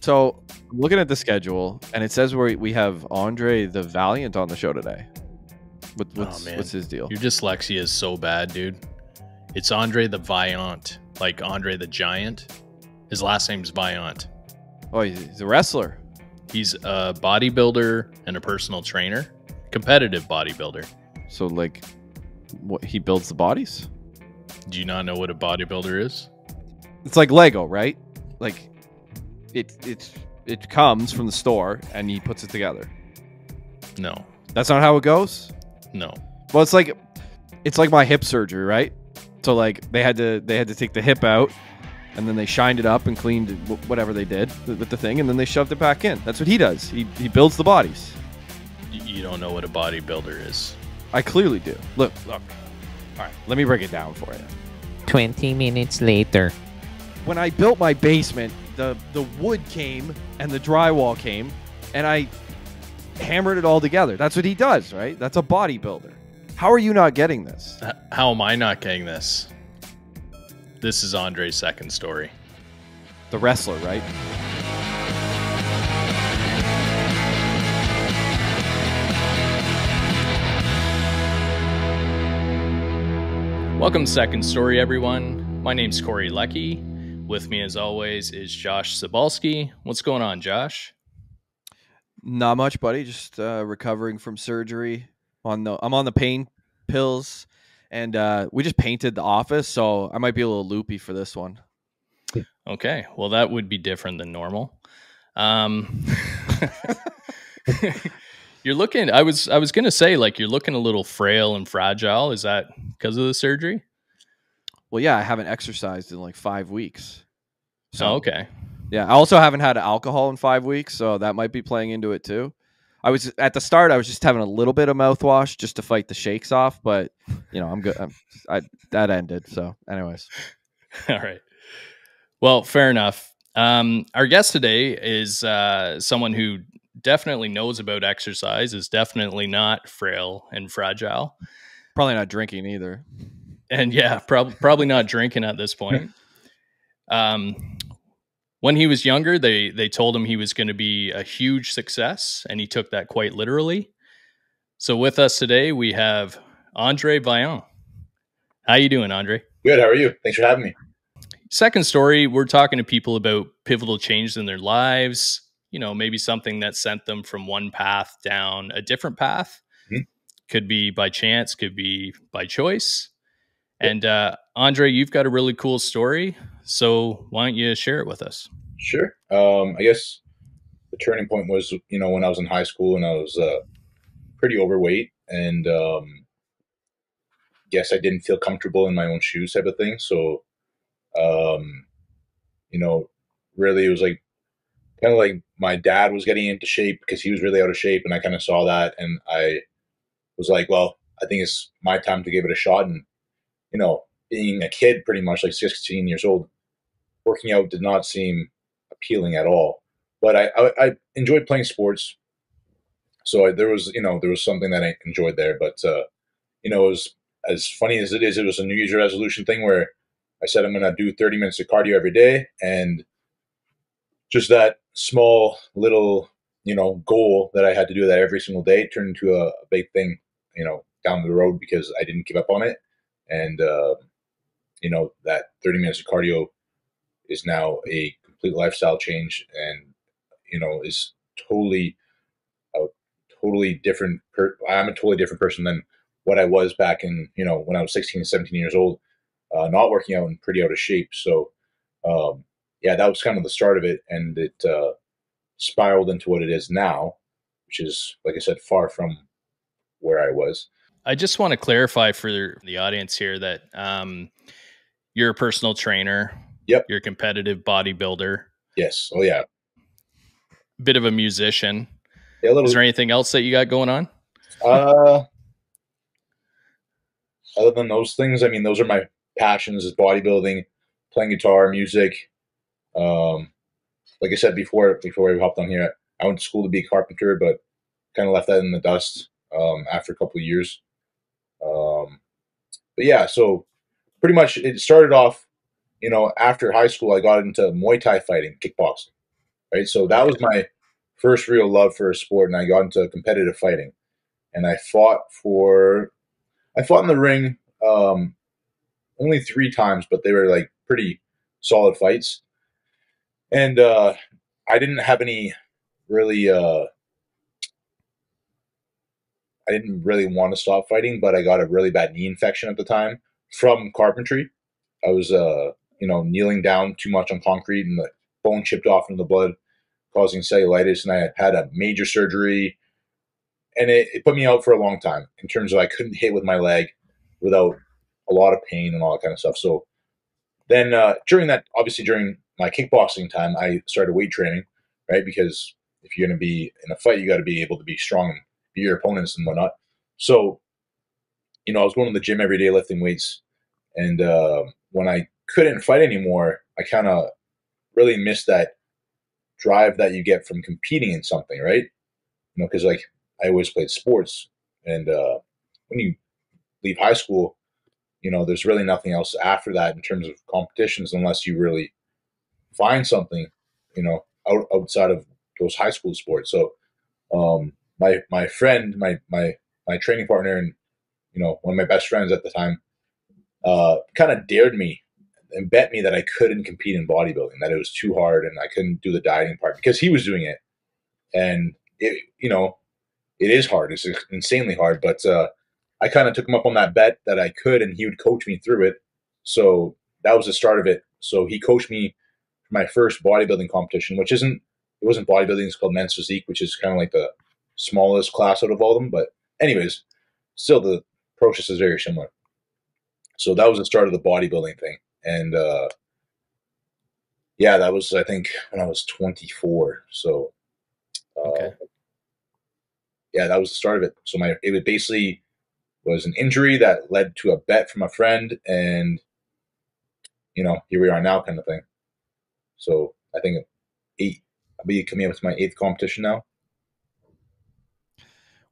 So looking at the schedule, and it says we we have Andre the Valiant on the show today. What, oh, what's, man. what's his deal? Your dyslexia is so bad, dude. It's Andre the Vaillant, like Andre the Giant. His last name's Vaillant. Oh, he's he's a wrestler. He's a bodybuilder and a personal trainer, competitive bodybuilder. So like, what he builds the bodies? Do you not know what a bodybuilder is? It's like Lego, right? Like, it it it comes from the store, and he puts it together. No, That's not how it goes. no. Well, it's like it's like my hip surgery, right? So like they had to they had to take the hip out, and then they shined it up and cleaned whatever they did with the thing, and then they shoved it back in. That's what he does. He he builds the bodies. You don't know what a bodybuilder is. I clearly do. Look, look. All right, let me break it down for you. 20 minutes later. When I built my basement, the the wood came and the drywall came, and I hammered it all together. That's what he does, right? That's a bodybuilder. How are you not getting this? How am I not getting this? This is Andre's second story. The wrestler, right? Welcome to Second Story, everyone. My name's Corey Leckie. With me, as always, is Josh Cybulski. What's going on, Josh? Not much, buddy. Just uh, recovering from surgery. On the, I'm on the pain pills, and uh, we just painted the office, so I might be a little loopy for this one. Okay, well, that would be different than normal. Um, you're looking. I was. I was gonna say, like, you're looking a little frail and fragile. Is that because of the surgery? Well, yeah, I haven't exercised in like five weeks. So oh, okay. yeah, I also haven't had alcohol in five weeks, so that might be playing into it too. I was at the start. I was just having a little bit of mouthwash just to fight the shakes off, but you know, I'm good. I'm, I that ended. So, anyways, All right. Well, fair enough. Um, our guest today is uh, someone who definitely knows about exercise, is definitely not frail and fragile. probably not drinking either. And yeah, prob- probably not drinking at this point. Um, when he was younger, they they told him he was going to be a huge success, and he took that quite literally. So with us today, we have Andre Vaillant. How you doing, Andre? Good. How are you? Thanks for having me. Second story, we're talking to people about pivotal changes in their lives. You know, maybe something that sent them from one path down a different path. Mhm. Could be by chance, could be by choice. And uh, Andre, you've got a really cool story. So why don't you share it with us? Sure. Um, I guess the turning point was, you know, when I was in high school and I was uh, pretty overweight, and um, guess I didn't feel comfortable in my own shoes, type of thing. So, um, you know, really, it was like kind of like my dad was getting into shape because he was really out of shape, and I kind of saw that, and I was like, well, I think it's my time to give it a shot, and you know, being a kid, pretty much like 16 years old, working out did not seem appealing at all. But I, I, I enjoyed playing sports, so I, there was, you know, there was something that I enjoyed there. But uh, you know, it was as funny as it is. It was a New Year's resolution thing where I said I'm going to do 30 minutes of cardio every day, and just that small little, you know, goal that I had to do that every single day turned into a, a big thing, you know, down the road because I didn't give up on it, and uh, you know that 30 minutes of cardio is now a complete lifestyle change and you know is totally a totally different per- i'm a totally different person than what i was back in you know when i was 16 17 years old uh, not working out and pretty out of shape. So um, yeah that was kind of the start of it. And it uh, spiraled into what it is now which is like i said far from where i was I just want to clarify for the audience here that um, you're a personal trainer. Yep. You're a competitive bodybuilder, yes oh yeah bit of a musician. yeah a little Is there anything else that you got going on? Uh, other than those things, I mean, those are my passions: is bodybuilding, playing guitar, music. Um, like I said before, before we hopped on here, I went to school to be a carpenter, but kind of left that in the dust um, after a couple of years. Um, but yeah, so pretty much it started off, you know, after high school, I got into Muay Thai fighting, kickboxing. right? So that was my first real love for a sport, and I got into competitive fighting, and I fought for, I fought in the ring um, only three times, but they were like pretty solid fights, and uh, I didn't have any really. Uh, I didn't really want to stop fighting, but I got a really bad knee infection at the time from carpentry. I was, uh, you know, kneeling down too much on concrete, and the bone chipped off into the blood, causing cellulitis. And I had a major surgery, and it, it put me out for a long time in terms of I couldn't hit with my leg without a lot of pain and all that kind of stuff. So then uh, during that, obviously during my kickboxing time, I started weight training, right? Because if you're going to be in a fight, you got to be able to be strong and your opponents and whatnot. So, you know, I was going to the gym every day lifting weights, and uh, when I couldn't fight anymore, I kind of really missed that drive that you get from competing in something, right? You know, because like I always played sports, and uh, when you leave high school, you know, there's really nothing else after that in terms of competitions unless you really find something, you know, out, outside of those high school sports. So, um, my my friend, my my my training partner, and you know, one of my best friends at the time, uh, kind of dared me and bet me that I couldn't compete in bodybuilding, that it was too hard, and I couldn't do the dieting part because he was doing it, and it, you know, it is hard. It's insanely hard, but uh, I kind of took him up on that bet that I could, and he would coach me through it. So that was the start of it. So he coached me for my first bodybuilding competition, which isn't it wasn't bodybuilding. It's called men's physique, which is kind of like the smallest class out of all of them. But anyways, still the process is very similar. So that was the start of the bodybuilding thing, and uh, yeah, that was I think when I was 24. So uh, Okay. yeah, that was the start of it. So my it was basically was an injury that led to a bet from a friend, and you know here we are now, kind of thing. So I think eight. I'll be coming up to my eighth competition now.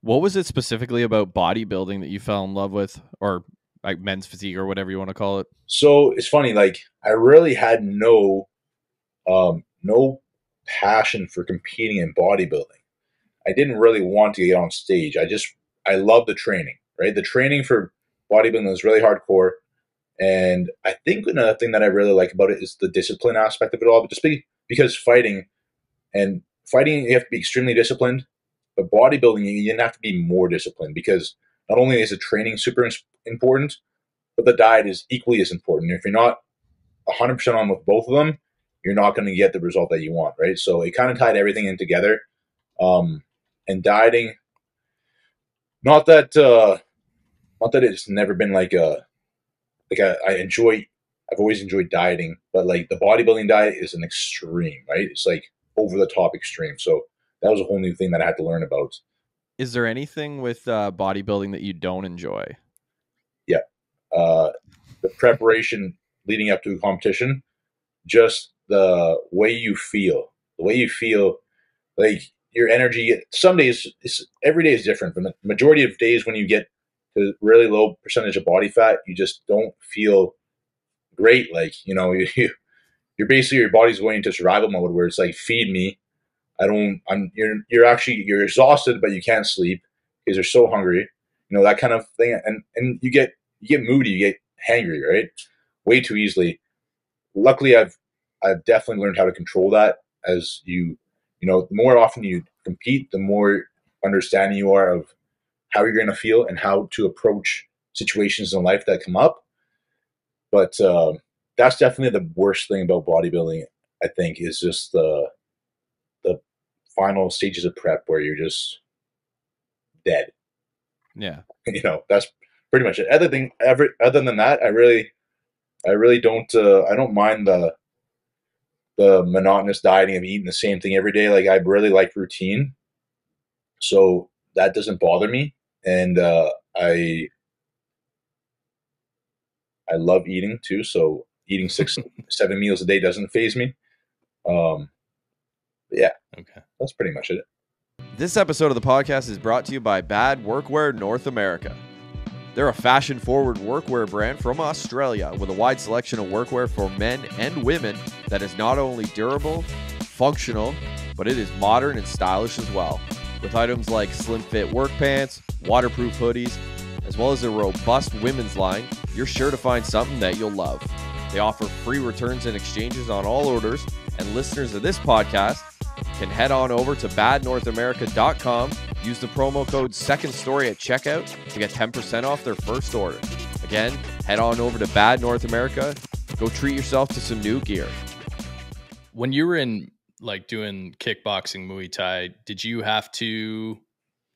What was it specifically about bodybuilding that you fell in love with, or like men's physique, or whatever you want to call it? So it's funny, like I really had no, um, no passion for competing in bodybuilding. I didn't really want to get on stage. I just I love the training, right? The training for bodybuilding is really hardcore, and I think another thing that I really like about it is the discipline aspect of it all. But just be, because fighting and fighting, you have to be extremely disciplined. But bodybuilding, you, have to be more disciplined because not only is the training super important, but the diet is equally as important. If you're not 100% on with both of them, you're not going to get the result that you want, right? So it kind of tied everything in together. Um, and dieting, not that, uh, not that it's never been like a, like a, I enjoy, I've always enjoyed dieting, but like the bodybuilding diet is an extreme, right? It's like over the top extreme. So that was a whole new thing that I had to learn about. Is there anything with uh, bodybuilding that you don't enjoy? uh, the preparation leading up to a competition, just the way you feel, the way you feel, like your energy. Some days, every day is different. But the majority of days, when you get to really low percentage of body fat, you just don't feel great. Like you know, you, you you're basically your body's going into survival mode where it's like feed me. I don't. I'm. You're you're actually you're exhausted, but you can't sleep because you're so hungry. You know that kind of thing, and and you get you get moody, you get hangry, right? Way too easily. Luckily, I've I've definitely learned how to control that. As you, you know, the more often you compete, the more understanding you are of how you're going to feel and how to approach situations in life that come up. But uh, that's definitely the worst thing about bodybuilding. I think is just the the final stages of prep where you're just dead. Yeah. you know that's pretty much it. Other than ever other than that i really i really don't uh, i don't mind the the monotonous dieting of eating the same thing every day. Like i really like routine. So that doesn't bother me. And uh i i love eating too. So eating six seven meals a day doesn't phase me. Um yeah Okay. that's pretty much it This episode of the podcast is brought to you by Bad Workwear North America. They're a fashion forward workwear brand from Australia with a wide selection of workwear for men and women that is not only durable, functional, but it is modern and stylish as well. With items like slim fit work pants, waterproof hoodies, as well as a robust women's line, you're sure to find something that you'll love. They offer free returns and exchanges on all orders, and listeners of this podcast can head on over to badnorthamerica.com, use the promo code second story at checkout to get 10% off their first order. Again, head on over to Bad North America, go treat yourself to some new gear. When you were in like doing kickboxing, Muay Thai, did you have to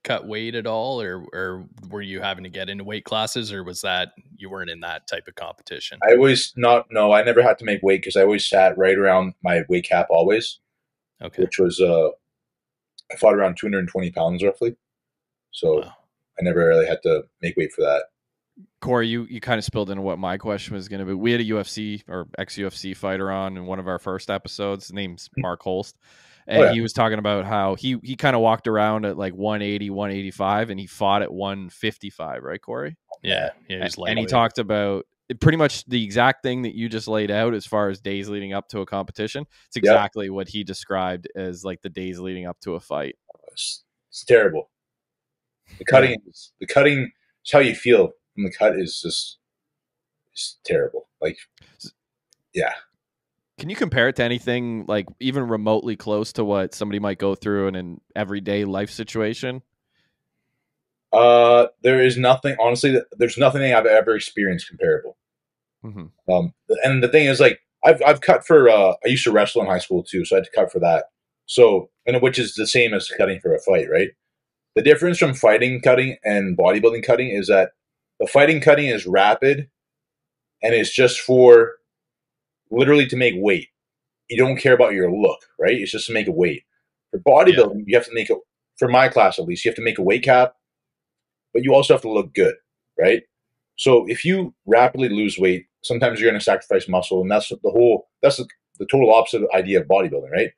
cut weight at all or or were you having to get into weight classes or was that you weren't in that type of competition? I always not no, I never had to make weight because I always sat right around my weight cap always, Okay. which was uh I fought around 220 pounds roughly. So Wow. I never really had to make weight for that. Corey, you, you kind of spilled into what my question was going to be. We had a UFC or ex UFC fighter on in one of our first episodes. His name's Mark Holst. Oh, and Oh, yeah. he was talking about how he, he kind of walked around at like 180, 185, and he fought at 155, right, Corey? Yeah. Yeah. it was and he talked about eh, pretty much the exact thing that you just laid out as far as days leading up to a competition. It's Yep. exactly what he described as like the days leading up to a fight. It's, it's terrible. The cutting is the cutting is how you feel and the cut is just it's terrible. Like yeah. Can you compare it to anything like even remotely close to what somebody might go through in an everyday life situation? Uh there is nothing honestly there's nothing I've ever experienced comparable. hmm Um, and the thing is, like, I've I've cut for. Uh, I used to wrestle in high school too, so I had to cut for that. So, and which is the same as cutting for a fight, right? The difference from fighting cutting and bodybuilding cutting is that the fighting cutting is rapid, and it's just for literally to make weight. You don't care about your look, right? It's just to make a weight. For bodybuilding, you have to make a. For my class, at least, you have to make a weight cap, but you also have to look good, right? So if you rapidly lose weight, sometimes you're going to sacrifice muscle, and that's the whole that's the, the total opposite idea of bodybuilding, right?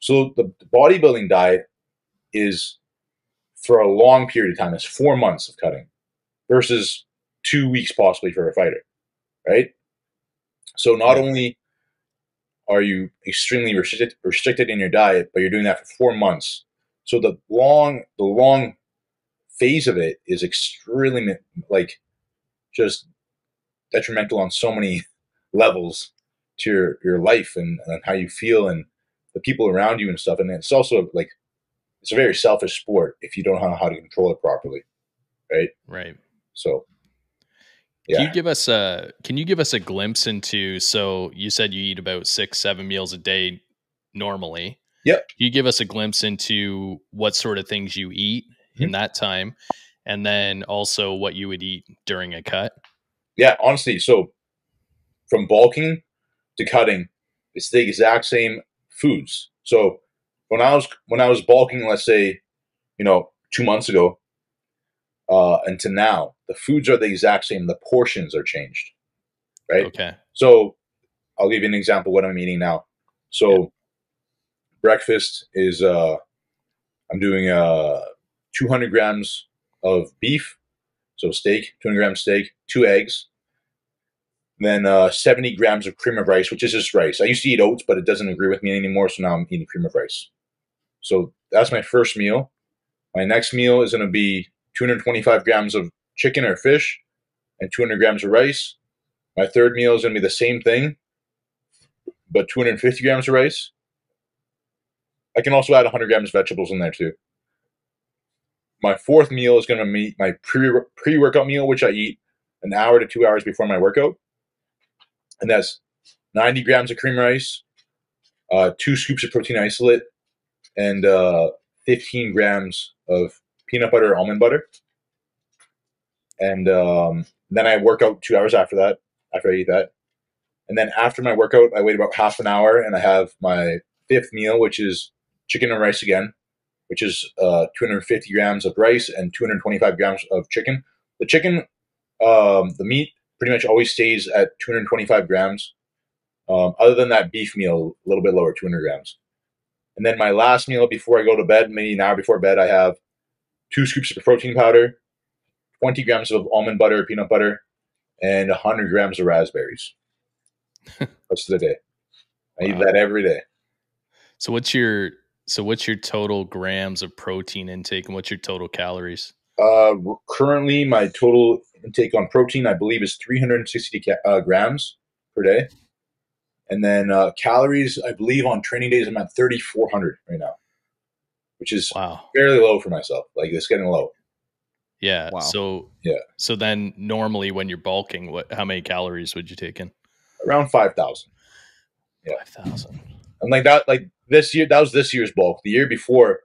So the, the bodybuilding diet is for a long period of time. It's four months of cutting versus two weeks possibly for a fighter, right? So not only are you extremely restricted restricted in your diet, but you're doing that for four months. So the long the long phase of it is extremely like just detrimental on so many levels to your, your life and, and how you feel and the people around you and stuff. And it's also like it's a very selfish sport if you don't know how to control it properly. Right. Right. So Can you give us a can you give us a glimpse into so you said you eat about six, seven meals a day normally. Yep. Can you give us a glimpse into what sort of things you eat Mm-hmm. in that time? And then also what you would eat during a cut? yeah, honestly, so from bulking to cutting, it's the exact same foods. So when I was when I was bulking, let's say, you know, two months ago, uh, and to now, the foods are the exact same. The portions are changed, right? Okay. So I'll give you an example of what I'm eating now. So breakfast is uh I'm doing uh 200 grams of beef, so steak, 200 grams steak, two eggs, then uh 70 grams of cream of rice, which is just rice. I used to eat oats, but it doesn't agree with me anymore, so now I'm eating cream of rice. So that's my first meal. My next meal is going to be 225 grams of chicken or fish and 200 grams of rice. My third meal is going to be the same thing, but 250 grams of rice. I can also add 100 grams of vegetables in there too. My fourth meal is going to be my pre pre workout meal, which I eat an hour to two hours before my workout, and that's 90 grams of cream rice, uh, two scoops of protein isolate, and uh, 15 grams of peanut butter or almond butter. And um, then I work out two hours after that, after I eat that. And then after my workout, I wait about half an hour and I have my fifth meal, which is chicken and rice again, which is uh, 250 grams of rice and 225 grams of chicken. The chicken, um, the meat pretty much always stays at 225 grams. Um, other than that beef meal, a little bit lower, 200 grams. And then my last meal before I go to bed, maybe an hour before bed, I have two scoops of protein powder, 20 grams of almond butter, peanut butter, and 100 grams of raspberries. Of the day. I eat that every day. So what's your so what's your total grams of protein intake and what's your total calories? Uh, currently, my total intake on protein, I believe, is 360 ca- uh, grams per day. And then uh, calories, I believe, on training days, I'm at 3,400 right now, which is Wow. fairly low for myself. Like, it's getting low. Yeah. Wow. So Yeah. So then normally when you're bulking, what how many calories would you take in? Around 5,000. Yeah. Five thousand. And like that, like this year, that was this year's bulk. The year before,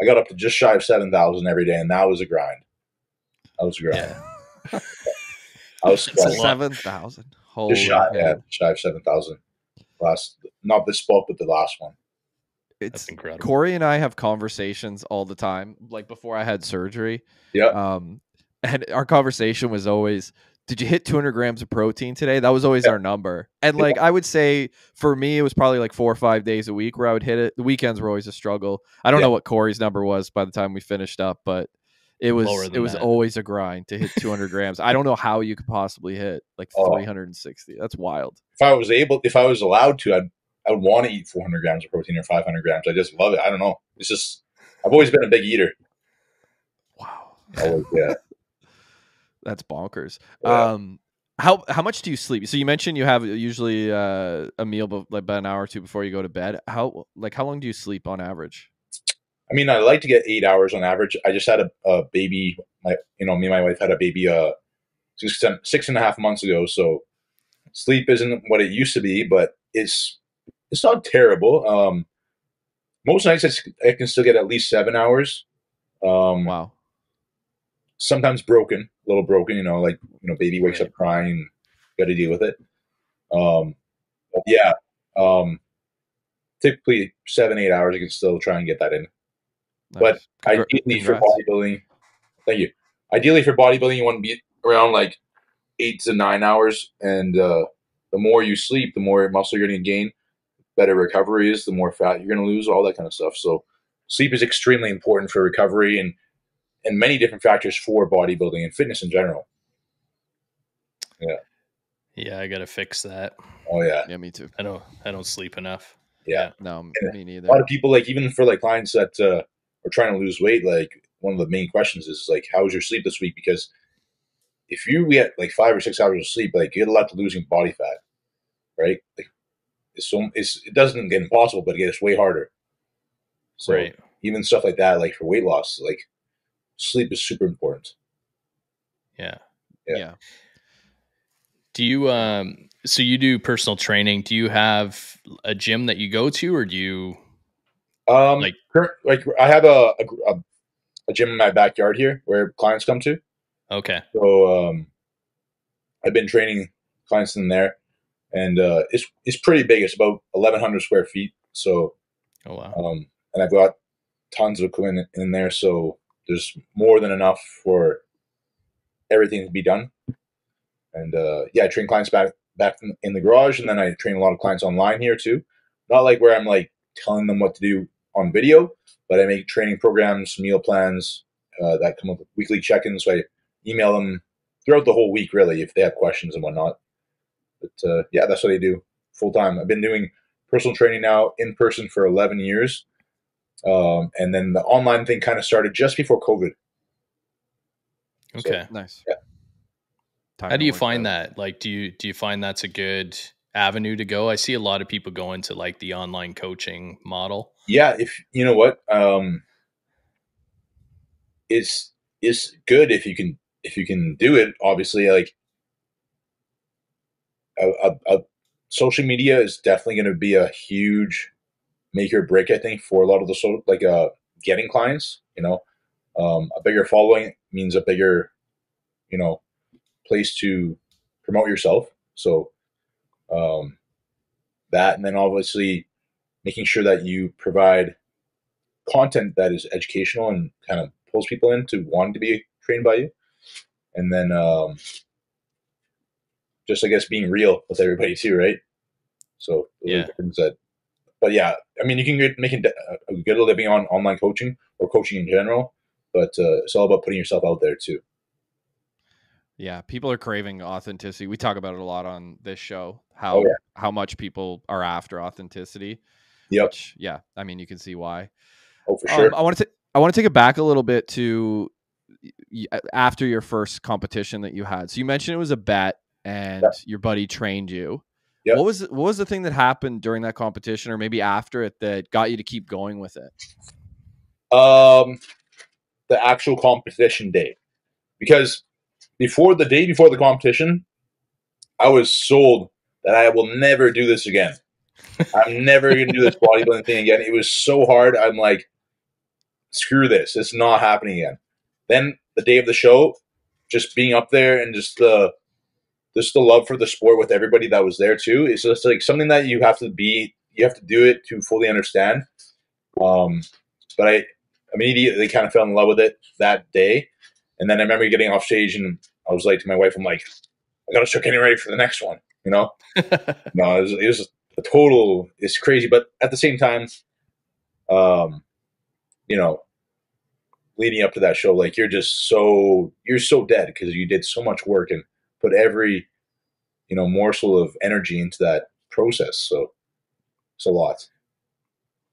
I got up to just shy of 7,000 every day, and that was a grind. That was a grind. Yeah. I was That's sweating. Seven thousand. Holy just shy, yeah, man. shy of 7,000. Last, not this bulk, but the last one. It's That's incredible. Corey and I have conversations all the time, like before I had surgery. Yeah. Um, and our conversation was always, "Did you hit 200 grams of protein today?" That was always Yeah. our number. And Yeah. like I would say, for me, it was probably like four or five days a week where I would hit it. The weekends were always a struggle. I don't Yeah. know what Corey's number was by the time we finished up, but it was it than was that. always a grind to hit 200 grams. I don't know how you could possibly hit like Oh. 360. That's wild. if I was able, if I was allowed to, I'd, I would want to eat 400 grams of protein or 500 grams. I just love it. I don't know. It's just, I've always been a big eater. Wow. Always, yeah. That's bonkers. Yeah. Um, how how much do you sleep? So you mentioned you have usually uh, a meal, be- like about an hour or two before you go to bed. How like how long do you sleep on average? I mean, I like to get eight hours on average. I just had a, a baby. My, you know, me and my wife had a baby uh, six, six and a half months ago. So sleep isn't what it used to be, but it's it's not terrible. Um, most nights I can still get at least seven hours. Um, Wow. sometimes broken, a little broken, you know, like, you know, baby wakes up crying, got to deal with it. Um, yeah, um, typically seven, eight hours, you can still try and get that in. But Nice. Congra- Ideally for bodybuilding, thank you. Ideally for bodybuilding, you want to be around like eight to nine hours. And uh, the more you sleep, the more muscle you're going to gain, better recovery is, the more fat you're going to lose, all that kind of stuff. So sleep is extremely important for recovery and, and many different factors for bodybuilding and fitness in general. Yeah, Yeah, I gotta fix that. Oh yeah. yeah, me too. I don't I don't sleep enough. Yeah. No, me neither. A lot of people like even for like clients that uh, are trying to lose weight, like one of the main questions is like, "How was your sleep this week?" Because if you get like five or six hours of sleep, like you get a lot to losing body fat, right? Like it's so it's it doesn't get impossible, but it gets way harder. So right. even stuff like that, like for weight loss, like sleep is super important. Yeah. yeah. yeah. Do you um so you do personal training? Do you have a gym that you go to or do you Um, Like- like like I have a, a a gym in my backyard here where clients come to. Okay. So um, I've been training clients in there, and uh, it's it's pretty big. It's about eleven hundred square feet. So Oh wow. um, and I've got tons of equipment in there. So there's more than enough for everything to be done. And uh, yeah, I train clients back back in, in the garage, and then I train a lot of clients online here too. Not like where I'm like telling them what to do on video, but I make training programs, meal plans uh, that come up with weekly check-ins. So I email them throughout the whole week, really, if they have questions and whatnot. But uh, yeah, that's what I do full time. I've been doing personal training now in person for 11 years. Um, and then the online thing kind of started just before COVID. Okay. Nice. Yeah. Time How do you find out. that? Like do you do you find that's a good avenue to go? I see a lot of people go into like the online coaching model. Yeah, if you know what, um, it's it's good if you can if you can do it. Obviously, like a, social media is definitely going to be a huge make or break. I think for a lot of the so like uh getting clients. You know, um, a bigger following means a bigger, you know, place to promote yourself. So um, that, and then obviously making sure that you provide content that is educational and kind of pulls people in to want to be trained by you. And then um, just, I guess, being real with everybody too, right? So Yeah. things that, but yeah, I mean, you can get, making a, good living on online coaching or coaching in general, but uh, it's all about putting yourself out there too. Yeah, people are craving authenticity. We talk about it a lot on this show. How Oh, yeah. how much people are after authenticity. Yep. Which, yeah, I mean, you can see why. Oh, for Um, sure. I want to I want to take it back a little bit to after your first competition that you had. So you mentioned it was a bet, and your buddy trained you. Yep. What was what was the thing that happened during that competition, or maybe after it, that got you to keep going with it? Um, the actual competition day, because before the day before the competition, I was sold that I will never do this again. I'm never gonna do this bodybuilding thing again. It was so hard. I'm like, screw this. It's not happening again. Then the day of the show, just being up there and just the just the love for the sport with everybody that was there too. It's just like something that you have to be. You have to do it to fully understand. Um, but I immediately kind of fell in love with it that day. And then I remember getting off stage and I was like to my wife, I'm like, I gotta start getting ready for the next one. You know? no, it was, it was a total. It's crazy, but at the same time, um, you know, leading up to that show, like you're just so you're so dead because you did so much work and put every you know morsel of energy into that process. So it's a lot.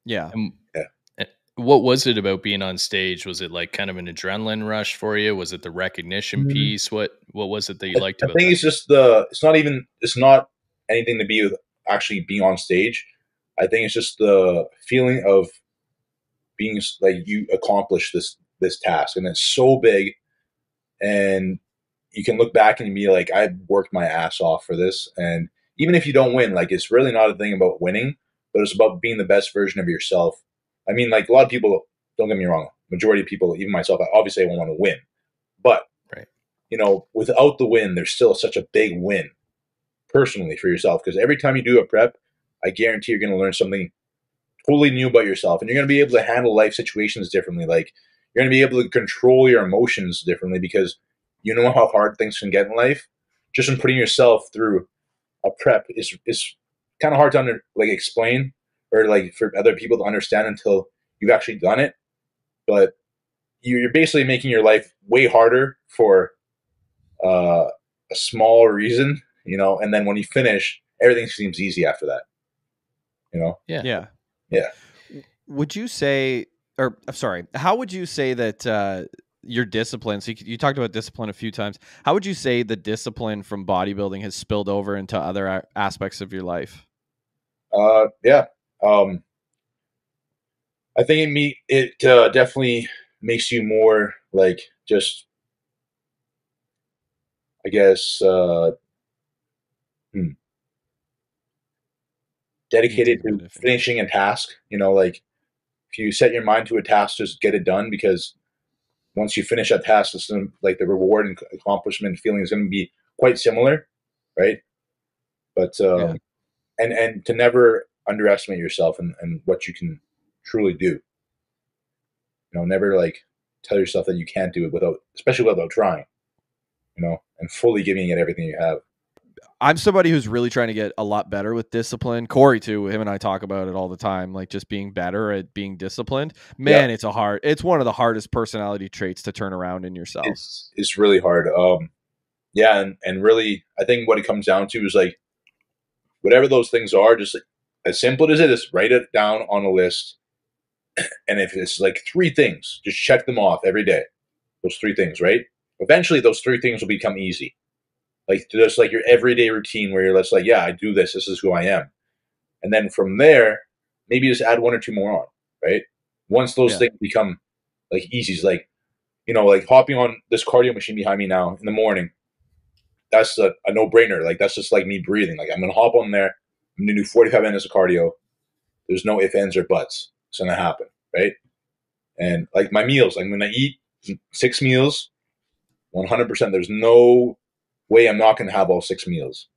Yeah, Um, Yeah. eh, What was it about being on stage? Was it like kind of an adrenaline rush for you? Was it the recognition Mhm. piece? What What was it that you liked I about think that? it's just the. It's not even. It's not anything to be with actually being on stage. I think it's just the feeling of being like you accomplished this this task, and it's so big, and you can look back and be like, I worked my ass off for this, and even if you don't win, like it's really not a thing about winning, but it's about being the best version of yourself. I mean, like a lot of people. Don't get me wrong. Majority of people, even myself, obviously I want to win, but Right. you know, without the win, there's still such a big win personally for yourself because every time you do a prep, I guarantee you're going to learn something totally new about yourself and you're going to be able to handle life situations differently. Like you're going to be able to control your emotions differently because you know how hard things can get in life. Just in putting yourself through a prep is is kind of hard to under, like explain or like for other people to understand until you've actually done it. But you- you're basically making your life way harder for uh, a small reason, you know. And then when you finish, everything seems easy after that, you know. Yeah. yeah, Yeah. Would you say, or I'm sorry, how would you say that uh, your discipline? So you, you talked about discipline a few times. How would you say the discipline from bodybuilding has spilled over into other aspects of your life? Uh, yeah. Um, I think it me it uh, definitely makes you more like just, I guess, uh, hmm, dedicated to finishing a task. You know, like if you set your mind to a task, just get it done because once you finish that task, it's like the reward and accomplishment feeling is going to be quite similar, right? But um, Yeah. and and to never underestimate yourself and, and what you can truly do. You know, never like tell yourself that you can't do it without, especially without trying. You know, and fully giving it everything you have. I'm somebody who's really trying to get a lot better with discipline. Corey too. Him and I talk about it all the time, like just being better at being disciplined. Man, it's a hard. It's one of the hardest personality traits to turn around in yourself. It's it's really hard. Um, yeah, and and really, I think what it comes down to is like whatever those things are, just like, as simple as it is, write it down on a list. And if it's like three things, just check them off every day. Those three things, right? Eventually, those three things will become easy. Like just like your everyday routine, where you're just like, yeah, I do this. This is who I am. And then from there, maybe just add one or two more on, right? Once those Yeah. things become like easy, it's like you know, like hopping on this cardio machine behind me now in the morning. That's a, a no brainer. Like that's just like me breathing. Like I'm gonna hop on there. I'm gonna do 45 minutes of cardio. There's no ifs, ands, or buts. It's gonna happen, right? And like my meals, I'm gonna eat six meals, 100%. There's no way I'm not gonna have all six meals.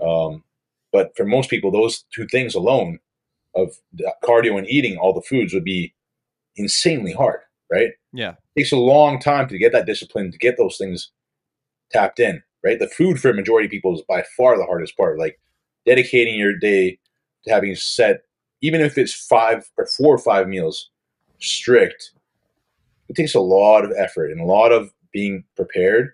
Um, but for most people, those two things alone, of cardio and eating all the foods, would be insanely hard, right? Yeah. takes a long time to get that discipline to get those things tapped in right the food for a majority of people is by far the hardest part like dedicating your day to having set even if it's five or four or five meals strict it takes a lot of effort and a lot of being prepared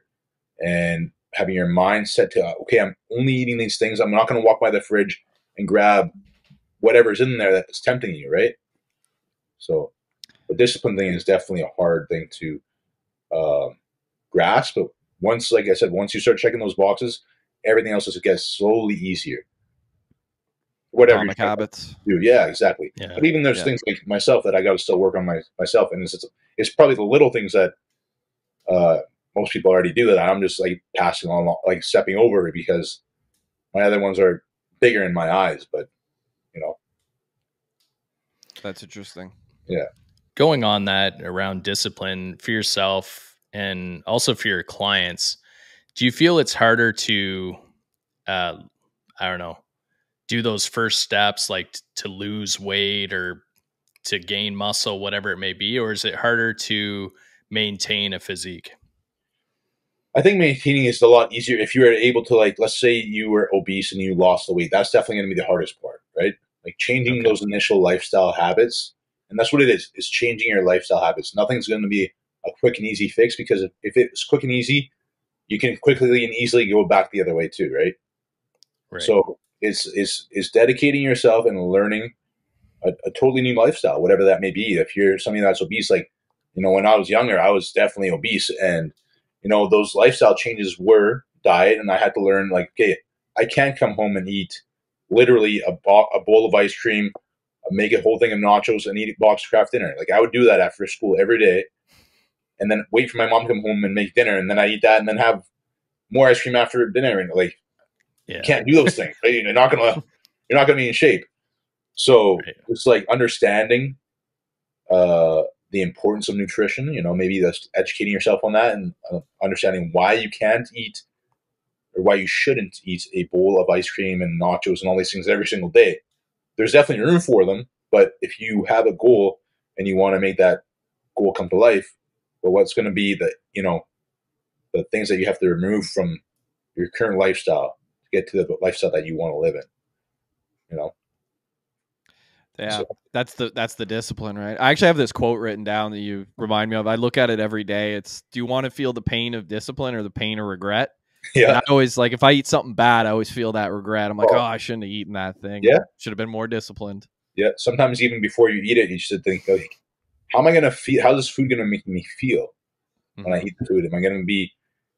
and having your mind set to okay i'm only eating these things i'm not going to walk by the fridge and grab whatever's in there that's tempting you, right? So the discipline thing is definitely a hard thing to um, grasp. But once, like I said, once you start checking those boxes, everything else just gets slowly easier. Whatever Atomic you habits. do, yeah, exactly. Yeah. But even there's Yeah. things like myself that I got to still work on my myself, and it's it's, it's probably the little things that uh, most people already do that I'm just like passing on, like stepping over because my other ones are bigger in my eyes. But you know, That's interesting. Yeah. Going on that around discipline for yourself and also for your clients do you feel it's harder to uh i don't know do those first steps like t- to lose weight or to gain muscle whatever it may be or is it harder to maintain a physique I think maintaining is a lot easier if you were able to like, let's say you were obese and you lost the weight. That's definitely going to be the hardest part, right? Like changing Okay. those initial lifestyle habits, and that's what it is: is changing your lifestyle habits. Nothing's going to be a quick and easy fix because if, if it's quick and easy, you can quickly and easily go back the other way too, right? right So it's it's it's dedicating yourself and learning a, a totally new lifestyle, whatever that may be. If you're somebody that's obese, like you know, when I was younger, I was definitely obese, and you know, those lifestyle changes were diet, and I had to learn like, okay, I can't come home and eat literally a, bo- a bowl of ice cream, make a whole thing of nachos, and eat a box of Kraft Dinner. Like I would do that after school every day, and then wait for my mom to come home and make dinner, and then I eat that, and then have more ice cream after dinner, and like yeah you can't do those things. Right? You're not gonna you're not gonna be in shape. So Right. it's like understanding uh, the importance of nutrition. You know, maybe just educating yourself on that and uh, understanding why you can't eat or why you shouldn't eat a bowl of ice cream and nachos and all these things every single day. There's definitely room for them, but if you have a goal and you want to make that goal come to life, well, what's going to be the you know the things that you have to remove from your current lifestyle to get to the lifestyle that you want to live in. You know, Yeah, So- that's the that's the discipline, right? I actually have this quote written down that you remind me of. I look at it every day. It's do you want to feel the pain of discipline or the pain of regret? And yeah, I always like if I eat something bad, I always feel that regret. I'm like, Oh. oh, I shouldn't have eaten that thing. Yeah. should have been more disciplined. yeah. Sometimes even before you eat it, you should think like, how am I going to feel? How's this food going to make me feel when I Mhm. eat the food? Am I going to be?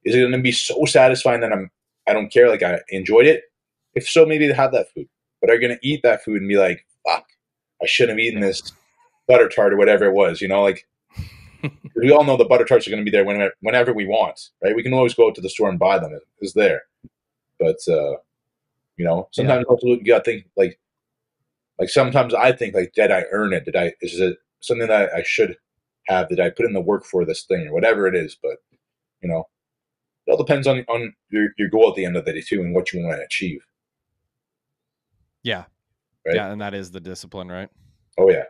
Is it going to be so satisfying that I'm? I don't care. Like I enjoyed it. If so, maybe to have that food. But are you going to eat that food and be like, fuck, I shouldn't have eaten this butter tart or whatever it was? You know, like we all know the butter tarts are going to be there whenever, whenever we want, right? We can always go to the store and buy them. It- It's there, but uh, you know, sometimes also you got to think like, like sometimes I think like, did I earn it? Did I? Is it something that I should have? Did I put in the work for this thing or whatever it is? But you know, it all depends on on your your goal at the end of the day too, and what you want to achieve. Yeah, Right. yeah, and that is the discipline, right? Oh yeah,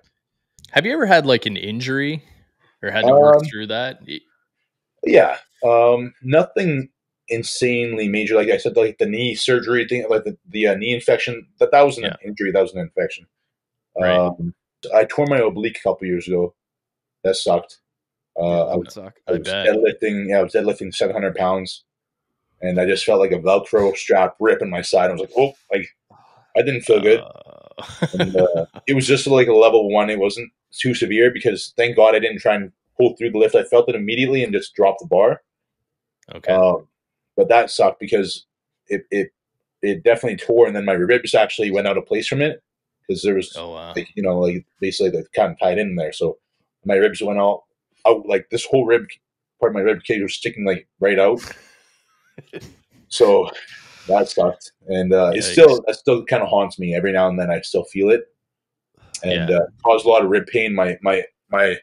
have you ever had like an injury or had to work Um, through that yeah. Um, nothing insanely major. Like I said, like the knee surgery thing, like the, the uh, knee infection. That that was an Yeah. injury. That was an infection. Right. Um, I tore my oblique a couple years ago. That sucked. Uh, I that was would suck. I I was bet. deadlifting. Yeah, I was deadlifting 700 pounds, and I just felt like a Velcro strap rip in my side. I was like, oh, like I didn't feel good. Uh, And, uh, it was just like a level one. It wasn't too severe because thank God I didn't try and pull through the lift. I felt it immediately and just dropped the bar. okay Um, but that sucked because it, it it definitely tore, and then my ribs actually went out of place from it because there was oh wow like you know like basically they kind of tied in there. So my ribs went out out like this whole rib part of my rib cage was sticking like right out. so that sucked, and uh, it still that still kind of haunts me every now and then. I still feel it, and Yeah. uh, caused a lot of rib pain. My my my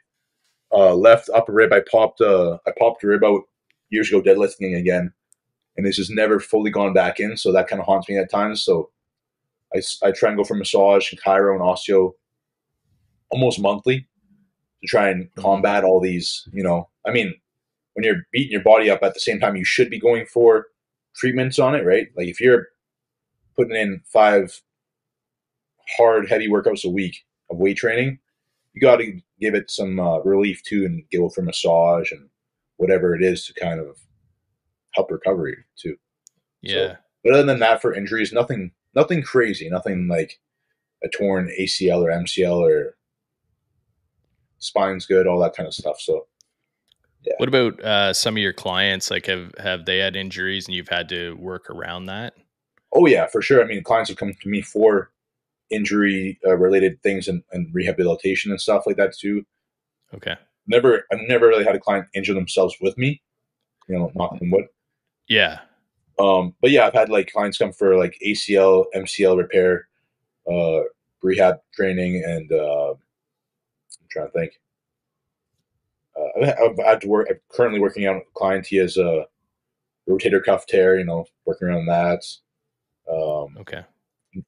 uh, left upper rib, I popped uh, I popped a rib out years ago deadlifting again, and it's just never fully gone back in. So that kind of haunts me at times. So I, I try and go for massage and chiro and osteo almost monthly to try and combat all these. You know, I mean, when you're beating your body up at the same time, you should be going for treatments on it, right? Like if you're putting in five hard, heavy workouts a week of weight training, you got to give it some uh, relief too, and go for massage and whatever it is to kind of help recovery too. yeah But other than that, for injuries, nothing, nothing crazy, nothing like a torn ACL or MCL or spine's good, all that kind of stuff. So What about uh, some of your clients? Like, have have they had injuries and you've had to work around that? Oh yeah, for sure. I mean, clients have come to me for injury uh, related things and, and rehabilitation and stuff like that too. Okay. Never, I've never really had a client injure themselves with me. You know, knock on wood. Yeah. Um, but yeah, I've had like clients come for like ACL, MCL repair, uh, rehab training, and uh, I'm trying to think. Uh, I've, I've had to work. I'm currently working on a client. He has a rotator cuff tear. You know, working around that. Um, Okay.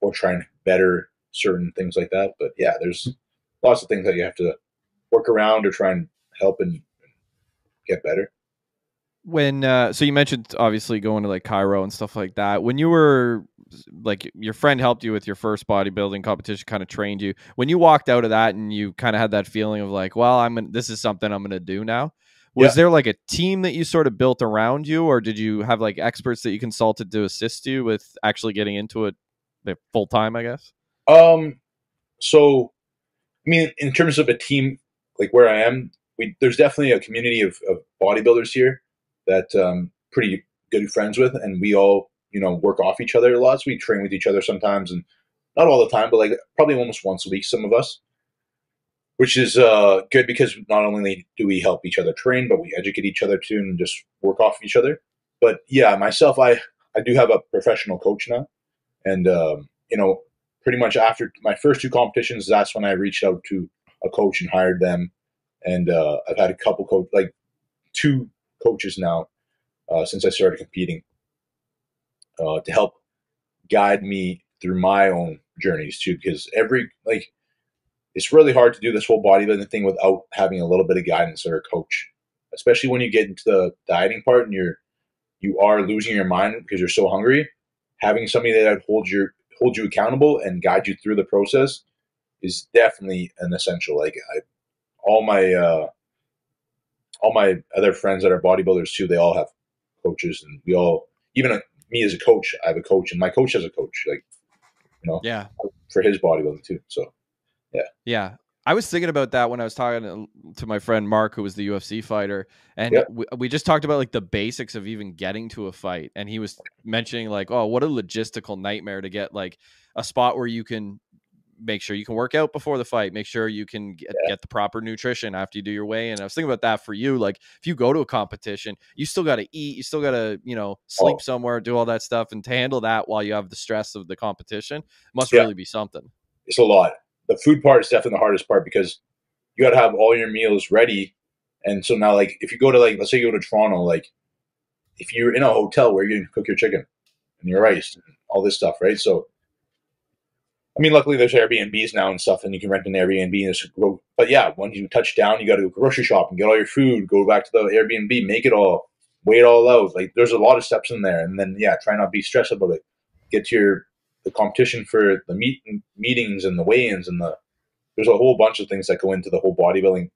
or trying to better certain things like that. But yeah, there's lots of things that you have to work around or try and help and get better. when uh so you mentioned obviously going to like Cairo and stuff like that. When you were like your friend helped you with your first bodybuilding competition, kind of trained you. When you walked out of that and you kind of had that feeling of like, well, I'm gonna, this is something I'm going to do now. Was Yeah. there like a team that you sort of built around you, or did you have like experts that you consulted to assist you with actually getting into it full time? I guess. Um, so I mean, in terms of a team, like where I am, we there's definitely a community of, of bodybuilders here that um pretty good friends with, and we all you know work off each other a lot. So we train with each other sometimes, and not all the time, but like probably almost once a week, some of us. Which is uh, good because not only do we help each other train, but we educate each other too, and just work off each other. But yeah, myself, I I do have a professional coach now, and um, you know, pretty much after my first two competitions, that's when I reached out to a coach and hired them. And uh, I've had a couple coach, like two coaches now, uh, since I started competing, uh, to help guide me through my own journeys too. Because every like, it's really hard to do this whole bodybuilding thing without having a little bit of guidance or a coach, especially when you get into the dieting part and you're you are losing your mind because you're so hungry. Having somebody that holds your hold you accountable and guide you through the process is definitely an essential. Like I, all my uh, all my other friends that are bodybuilders too, they all have coaches, and we all even me as a coach, I have a coach, and my coach has a coach, like you know, Yeah. for his bodybuilding too. So Yeah. Yeah. I was thinking about that when I was talking to- my friend Mark, who was the UFC fighter, and Yep. we, we just talked about like the basics of even getting to a fight, and he was mentioning like, oh, what a logistical nightmare to get like a spot where you can make sure you can work out before the fight, make sure you can get, get the proper nutrition after you do your weigh in. I was thinking about that for you, like if you go to a competition, you still got to eat, you still got to you know sleep Oh. somewhere, do all that stuff, and to handle that while you have the stress of the competition must Yeah. really be something. it's a lot. The food part is definitely the hardest part because you got to have all your meals ready. And so now, like, if you go to like, let's say you go to Toronto, like, if you're in a hotel where you're cook your chicken and your rice and all this stuff, right? So, I mean, luckily there's Airbnbs now and stuff, and you can rent an Airbnb and just go. But yeah, once you touch down, you got to go grocery shop and get all your food. Go back to the Airbnb, make it all, weigh it all out. Like, there's a lot of steps in there, and then yeah, try not to be stressed about it. Get to your the competition for the meet meetings and the weigh-ins and the there's a whole bunch of things that go into the whole bodybuilding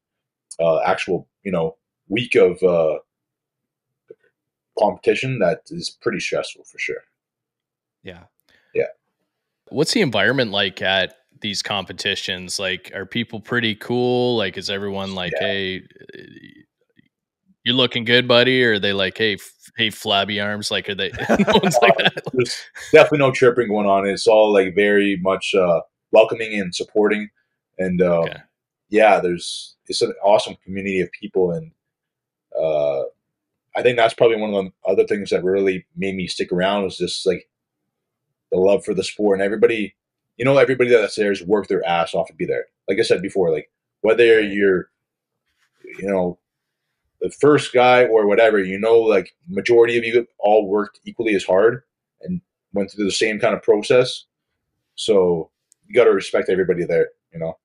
uh, actual you know week of uh, competition that is pretty stressful for sure. Yeah. What's the environment like at these competitions? Like, are people pretty cool? Like, is everyone like, Yeah. hey, uh, you're looking good, buddy? Or are they like, hey, f- hey, flabby arms? Like, are they? no one's like that. There's definitely no chirping going on. It's all like very much uh, welcoming and supporting, and um, Okay. yeah, there's it's an awesome community of people, and uh, I think that's probably one of the other things that really made me stick around was just like the love for the sport and everybody. You know, everybody that's there has worked their ass off to be there. Like I said before, like whether you're, you know, the first guy or whatever, you know, like majority of you all worked equally as hard and went through the same kind of process. So you got to respect everybody there, you know.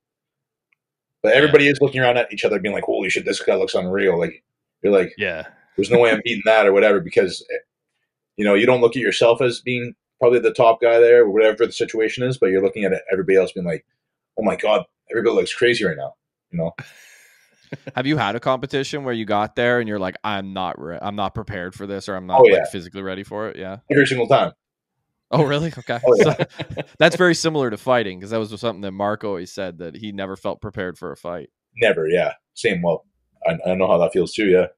But everybody is looking around at each other, being like, "Holy shit, this guy looks unreal!" Like you're like, Yeah. "There's no way I'm beating that" or whatever, because eh, you know you don't look at yourself as being probably the top guy there, or whatever the situation is, but you're looking at it, everybody else being like, "Oh my god, everybody looks crazy right now," you know. Have you had a competition where you got there and you're like, I'm not, re- I'm not prepared for this, or I'm not Oh, like yeah. physically ready for it? Yeah. Every single time. Oh, really? Okay. Oh, yeah. So, that's very similar to fighting because that was something that Mark always said that he never felt prepared for a fight. Never, yeah. Same. Well, I, I know how that feels too. Yeah.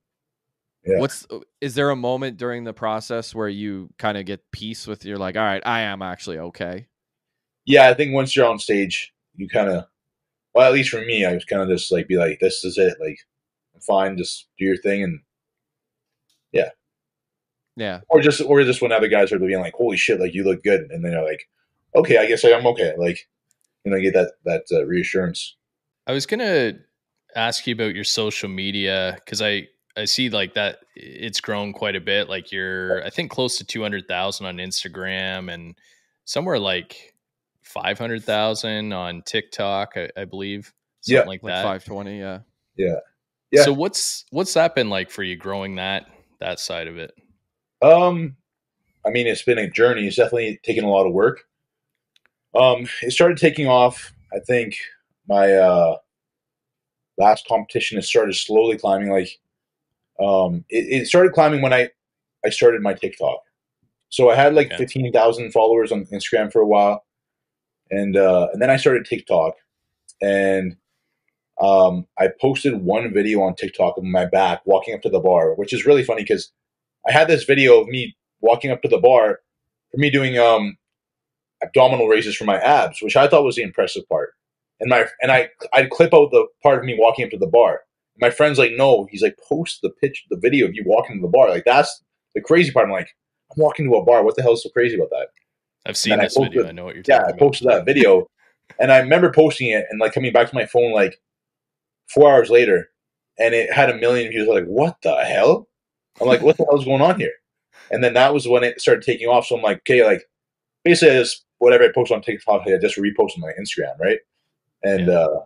Yeah. What's is there a moment during the process where you kind of get peace with you're like, all right, I am actually okay. Yeah, I think once you're on stage, you kind of, well, at least for me, I was kind of just like be like, this is it. Like, I'm fine. Just do your thing, and Yeah. Yeah, or just or just when other guys are being like, holy shit, like you look good, and then you're like, okay, I guess I am okay. Like, you know, get that that uh, reassurance. I was gonna ask you about your social media because I I see like that it's grown quite a bit. Like you're I think close to two hundred thousand on Instagram and somewhere like five hundred thousand on TikTok, I, I believe. Something Yeah, like Like that. 520, yeah. Yeah. yeah. So what's what's that been like for you growing that that side of it? Um, I mean, it's been a journey. It's definitely taken a lot of work. Um, it started taking off. I think my uh, last competition it started slowly climbing. Like, um, it, it started climbing when I I started my TikTok. So I had like Okay. fifteen thousand followers on Instagram for a while, and uh, and then I started TikTok, and um, I posted one video on TikTok of my back walking up to the bar, which is really funny because I had this video of me walking up to the bar for me doing um abdominal raises for my abs, which I thought was the impressive part. And my and I I'd clip out the part of me walking up to the bar. My friend's like, no, he's like, post the pitch, the video of you walking to the bar. Like that's the crazy part. I'm like, I'm walking to a bar. What the hell is so crazy about that? I've seen then I this video. posted- I know what you're Yeah, I about. posted that video, and I remember posting it and like coming back to my phone like four hours later, and it had a million views. I'm like, what the hell? I'm like, what the hell is going on here? And then that was when it started taking off. So I'm like, okay, like basically, I just whatever I post on TikTok, I just repost on my Instagram, right? And Yeah. uh,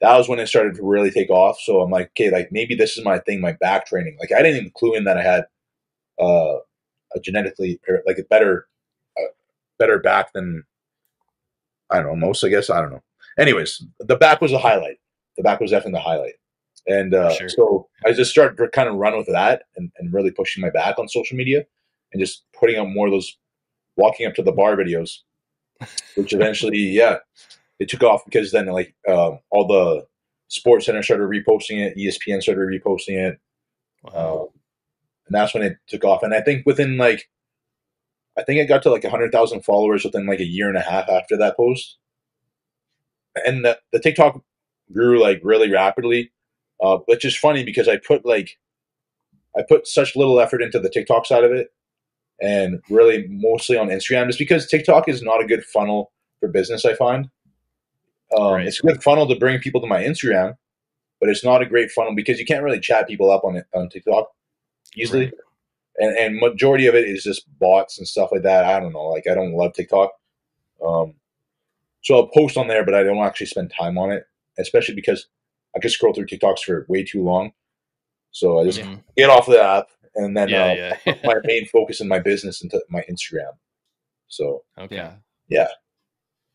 that was when it started to really take off. So I'm like, okay, like maybe this is my thing, my back training. Like I didn't even clue in that I had uh, a genetically or like a better, uh, better back than I don't know most. I guess I don't know. Anyways, the back was a highlight. The back was definitely the highlight. And uh, Sure. so I just started to kind of run with that and, and really pushing my back on social media and just putting out more of those walking up to the bar videos, which eventually, yeah, it took off because then like um, all the SportsCenter started reposting it, ESPN started reposting it, Wow. um, and that's when it took off. And I think within like, I think it got to like hundred thousand followers within like a year and a half after that post. And the, the TikTok grew like really rapidly, uh, which is funny because I put like, I put such little effort into the TikTok side of it, and really mostly on Instagram, just because TikTok is not a good funnel for business. I find um, Right. it's a good funnel to bring people to my Instagram, but it's not a great funnel because you can't really chat people up on it on TikTok easily. Right. And and majority of it is just bots and stuff like that. I don't know. Like I don't love TikTok. Um, so I'll post on there, but I don't actually spend time on it, especially because I could scroll through TikToks for way too long. So I just Mhm. get off the app and then yeah, uh, yeah. my main focus in my business into my Instagram. So okay. Yeah.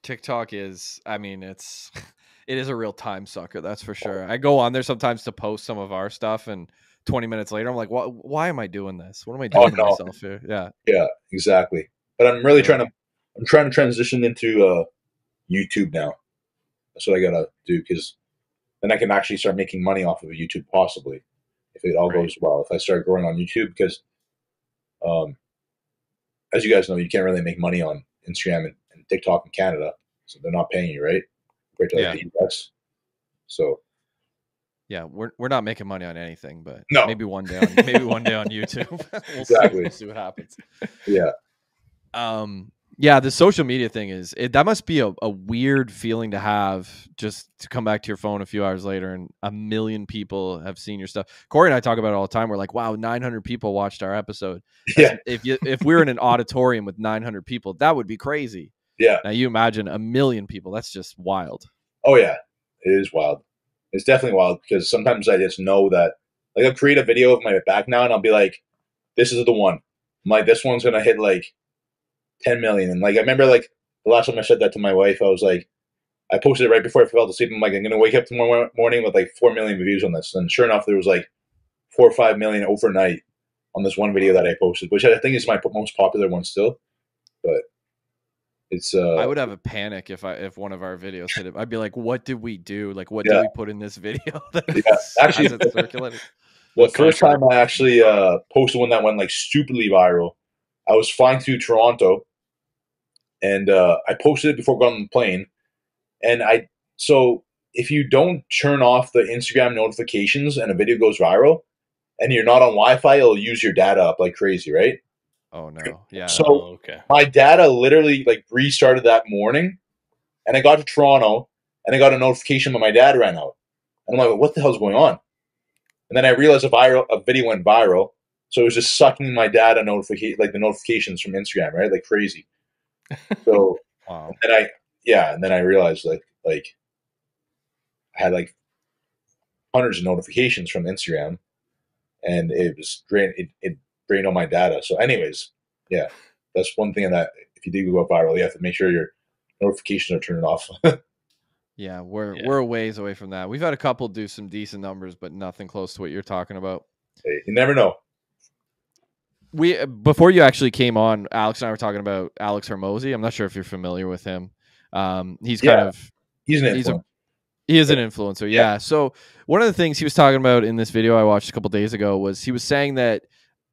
TikTok is, I mean, it's, it is a real time sucker. That's for sure. I go on there sometimes to post some of our stuff, and 20 minutes later, I'm like, why, why am I doing this? What am I Oh, doing to myself here? Yeah. yeah, exactly. But I'm really trying to I'm trying to transition into uh, YouTube now. That's what I gotta do because then I can actually start making money off of YouTube, possibly if it all Right. goes well. If I start growing on YouTube, because um, as you guys know, you can't really make money on Instagram and TikTok in Canada, so they're not paying you, right? Compared to like, the US. So Yeah. We're, we're not making money on anything, but No. maybe one day on, maybe one day on YouTube. we'll, see, we'll see what happens. yeah, um yeah the social media thing is it, that must be a, a weird feeling to have just to come back to your phone a few hours later and a million people have seen your stuff corey and i talk about it all the time we're like wow 900 people watched our episode yeah, if you if we were in an auditorium with 900 people that would be crazy yeah. now you imagine a million people that's just wild Oh yeah, it is wild. It's definitely wild because sometimes I just know that like I'll create a video of my back now and I'll be like, this is the one. I'm like, this one's gonna hit like ten million. And like I remember like the last time I said that to my wife, I was like I posted it right before I fell asleep. I'm like, I'm gonna wake up tomorrow morning with like four million views on this. And sure enough, there was like four or five million overnight on this one video that I posted, which I think is my most popular one still. But It's uh, I would have a panic if I if one of our videos hit it. I'd be like, "What did we do? Like, what Yeah. did we put in this video?" Yeah, actually- circulating? the What first time I actually uh posted one that went like stupidly viral. I was flying through Toronto, and uh, I posted it before going on the plane. And I so if you don't turn off the Instagram notifications and a video goes viral, and you're not on Wi-Fi, it'll use your data up like crazy, right? Oh no, yeah. So- Oh, okay. my data uh, literally like restarted that morning and I got to Toronto and I got a notification that my dad ran out. And I'm like, what the hell's going on? And then I realized a viral a video went viral. So it was just sucking my data notification like the notifications from Instagram, right? Like crazy. So wow. and I yeah, and then I realized like like I had like hundreds of notifications from Instagram and it was drain it, it drained all my data. So anyways, yeah. That's one thing that if you do go viral, you have to make sure your notifications are turned off. Yeah, we're Yeah. we're a ways away from that. We've had a couple do some decent numbers, but nothing close to what you're talking about. Hey, you never know. We uh, before you actually came on, Alex and I were talking about Alex Hormozi. I'm not sure if you're familiar with him. Um, he's kind Yeah. of He's an He's a- influencer. He is an influencer, yeah. Yeah. So one of the things he was talking about in this video I watched a couple days ago was he was saying that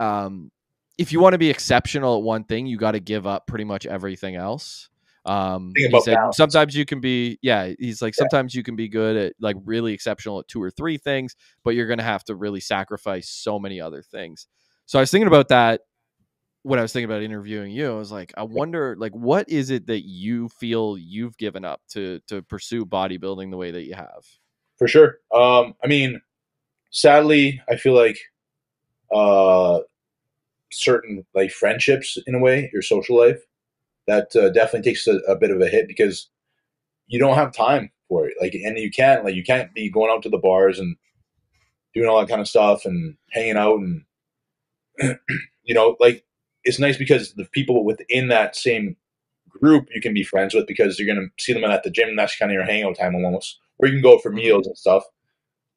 um, if you want to be exceptional at one thing, you got to give up pretty much everything else. Um, he said balance. sometimes you can be, yeah. He's like Yeah. sometimes you can be good at like really exceptional at two or three things, but you're gonna have to really sacrifice so many other things. So I was thinking about that when I was thinking about interviewing you. I was like, I wonder, like, what is it that you feel you've given up to to pursue bodybuilding the way that you have? For sure. Um, I mean, sadly, I feel like uh, certain like friendships, in a way, your social life, that uh, definitely takes a, a bit of a hit because you don't have time for it. Like, and you can't like you can't be going out to the bars and doing all that kind of stuff and hanging out and you know, like it's nice because the people within that same group you can be friends with because you're gonna see them at the gym. And that's kind of your hangout time almost or you can go for meals and stuff.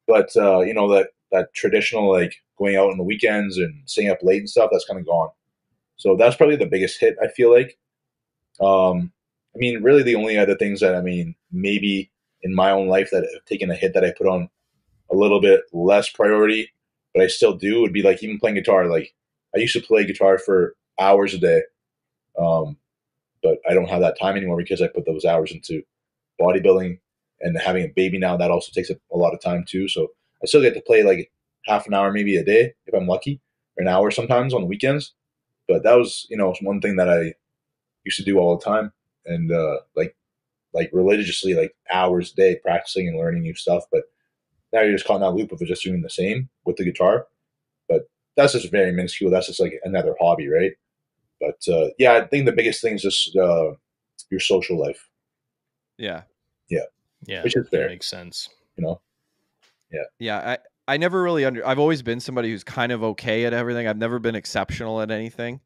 But uh, you know that that traditional like going out on the weekends and staying up late and stuff that's kind of gone. So that's probably the biggest hit I feel like. Um, I mean, really the only other things that I mean maybe in my own life that have taken a hit that I put on a little bit less priority, but I still do would be like even playing guitar. Like I used to play guitar for hours a day, um, but I don't have that time anymore because I put those hours into bodybuilding and having a baby now. That also takes a, a lot of time too. So I still get to play like half an hour maybe a day if I'm lucky, or an hour sometimes on the weekends. But that was you know one thing that I used to do all the time and uh, like like religiously like hours a day practicing and learning new stuff. But now you're just caught in that loop of just doing the same with the guitar. But that's just very minuscule. That's just like another hobby, right? But uh, yeah, I think the biggest thing is just uh, your social life, Yeah, Yeah, Yeah. which is fair. makes sense. You know, yeah. yeah. I I never really under. I've always been somebody who's kind of okay at everything. I've never been exceptional at anything.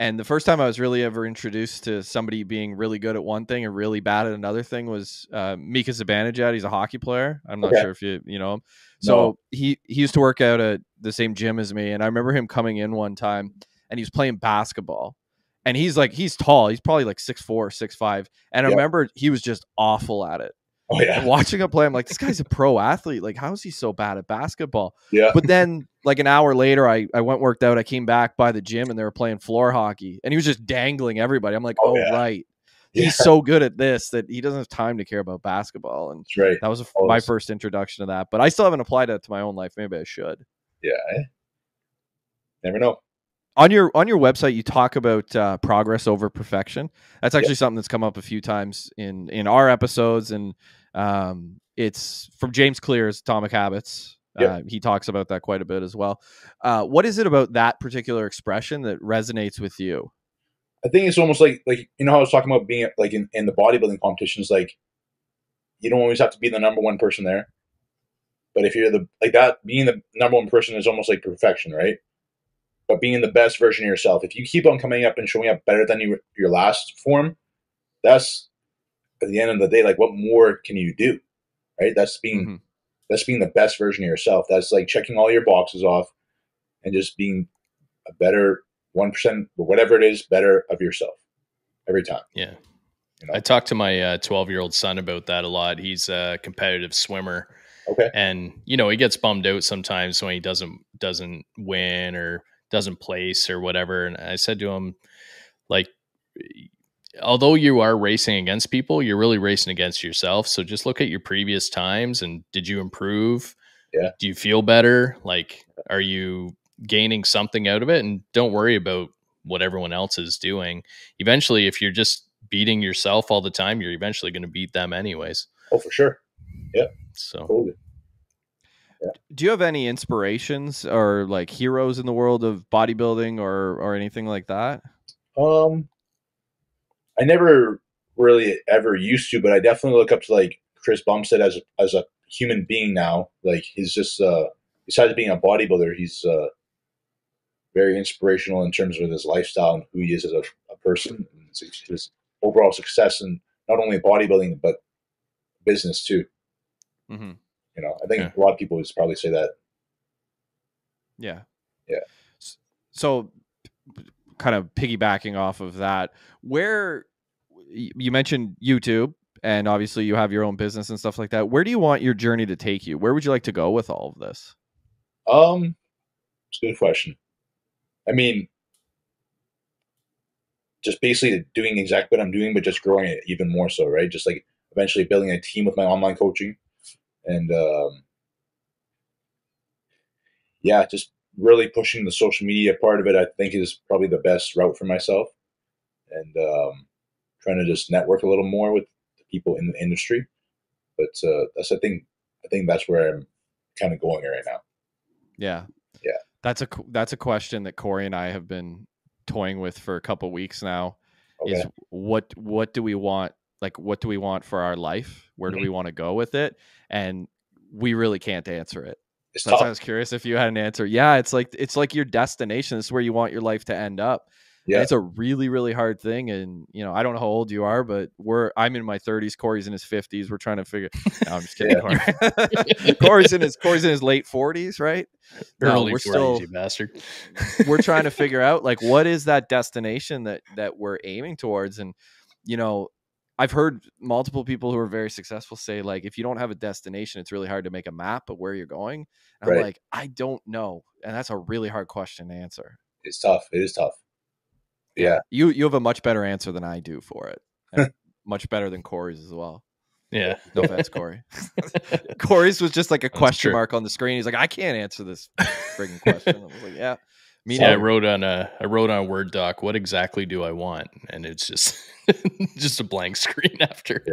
And the first time I was really ever introduced to somebody being really good at one thing and really bad at another thing was uh, Mika Zibanejad. He's a hockey player. I'm not Okay. sure if you you know him. So No. he he used to work out at the same gym as me, and I remember him coming in one time, and he was playing basketball, and he's like he's tall. He's probably like six four, six five, and I remember he was just awful at it. Oh yeah, watching him play, I'm like, this guy's a pro athlete. Like, how is he so bad at basketball? yeah, But then, like an hour later, I, I went worked out. I came back by the gym and they were playing floor hockey, and he was just dangling everybody. I'm like, Oh, oh, yeah. right, yeah. he's so good at this that he doesn't have time to care about basketball. And That's right. that was a, my first introduction to that. But I still haven't applied that to my own life. Maybe I should. Yeah, eh? never know. on your on your website you talk about uh, progress over perfection that's actually something that's come up a few times in in our episodes and um, it's from james clear's atomic habits Yep. uh, he talks about that quite a bit as well uh, what is it about that particular expression that resonates with you I think it's almost like like you know how I was talking about being like in, in the bodybuilding competitions, like you don't always have to be the number one person there. But if you're the like that, being the number one person is almost like perfection, right? But being the best version of yourself, if you keep on coming up and showing up better than you, your last form, that's at the end of the day, like what more can you do, right? That's being Mhm. that's being the best version of yourself. That's like checking all your boxes off and just being a better one percent or whatever it is, better of yourself every time. Yeah. You know? I talked to my 12 year old son about that a lot. He's a competitive swimmer. Okay. And you know, he gets bummed out sometimes when he doesn't doesn't win or doesn't place or whatever. And I said to him, like, although you are racing against people, you're really racing against yourself. So just look at your previous times and did you improve? Yeah. Do you feel better? Like, are you gaining something out of it? And don't worry about what everyone else is doing. Eventually, if you're just beating yourself all the time, you're eventually going to beat them anyways. Oh, for sure. Yeah. So Totally. Do you have any inspirations or like heroes in the world of bodybuilding or or anything like that? Um, I never really ever used to, but I definitely look up to like Chris Bumstead as a, as a human being now. Like he's just uh, besides being a bodybuilder, he's uh, very inspirational in terms of his lifestyle and who he is as a, a person, and his, overall success and not only bodybuilding but business too. Mm-hmm. You know, I think Yeah. a lot of people would probably say that. Yeah. Yeah. So, kind of piggybacking off of that, where you mentioned YouTube, and obviously you have your own business and stuff like that. Where do you want your journey to take you? Where would you like to go with all of this? Um, it's a good question. I mean, just basically doing exactly what I'm doing, but just growing it even more so, right? Just like eventually building a team with my online coaching, and um, yeah, just really pushing the social media part of it. I think is probably the best route for myself, and um, trying to just network a little more with the people in the industry. But uh, that's I think I think that's where I'm kind of going right now. Yeah. Yeah. That's a that's a question that Corey and I have been toying with for a couple weeks now. Okay. Is what what do we want? Like what do we want for our life? Where do Mhm. we want to go with it? And we really can't answer it. It's That's why I was curious if you had an answer. Yeah, it's like it's like your destination. This is where you want your life to end up. And Yeah. it's a really, really hard thing. And you know, I don't know how old you are, but we're I'm in my 30s. Corey's in his 50s. We're trying to figure. No, I'm just kidding. Corey. Corey's in his Corey's in his late 40s, right? No, early we're 40s, still you bastard. we're trying to figure out like what is that destination that that we're aiming towards and you know i've heard multiple people who are very successful say like if you don't have a destination it's really hard to make a map of where you're going and i'm like i don't know and that's a really hard question to answer It's tough. It is tough. Yeah. you you have a much better answer than i do for it much better than corey's as well Yeah. no offense corey corey's was just like a That's question true. mark on the screen he's like i can't answer this friggin' question i was like yeah me Yeah, I wrote on a I wrote on a Word doc. What exactly do I want? And it's just just a blank screen after.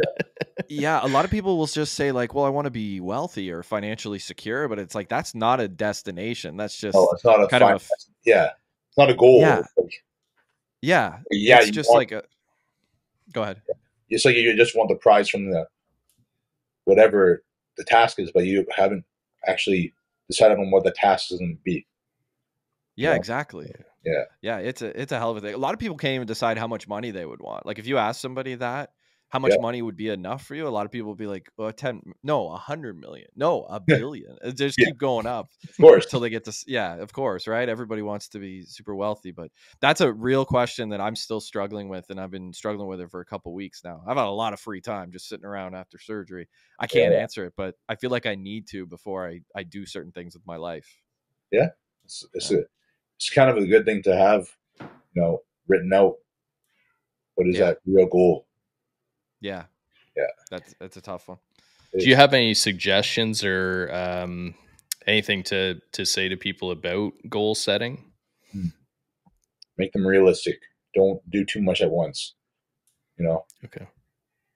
yeah, a lot of people will just say like, "Well, I want to be wealthy or financially secure," but it's like that's not a destination. That's just No, it's not a kind of a yeah. It's not a goal. Yeah. Like- yeah, yeah. it's just want- like a. Go ahead. it's like you just want the prize from the whatever the task is, but you haven't actually decided on what the task is going to be. Yeah, Yeah. exactly. Yeah. Yeah, it's a it's a hell of a thing. A lot of people can't even decide how much money they would want. Like if you ask somebody that, how much Yeah. money would be enough for you? A lot of people would be like, oh, "Well, ten, no, a hundred million, no, a billion. Just Yeah. keep going up. Of course. until they get to yeah of course right everybody wants to be super wealthy but that's a real question that i'm still struggling with and i've been struggling with it for a couple weeks now i've had a lot of free time just sitting around after surgery i can't Yeah. answer it but i feel like i need to before i i do certain things with my life It's, it's, a, it's kind of a good thing to have, you know, written out. What is Yeah. that real goal? yeah Yeah. that's that's a tough one Do you have any suggestions or um, anything to to say to people about goal setting? Make them realistic. Don't do too much at once. You know, Okay.